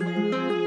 Música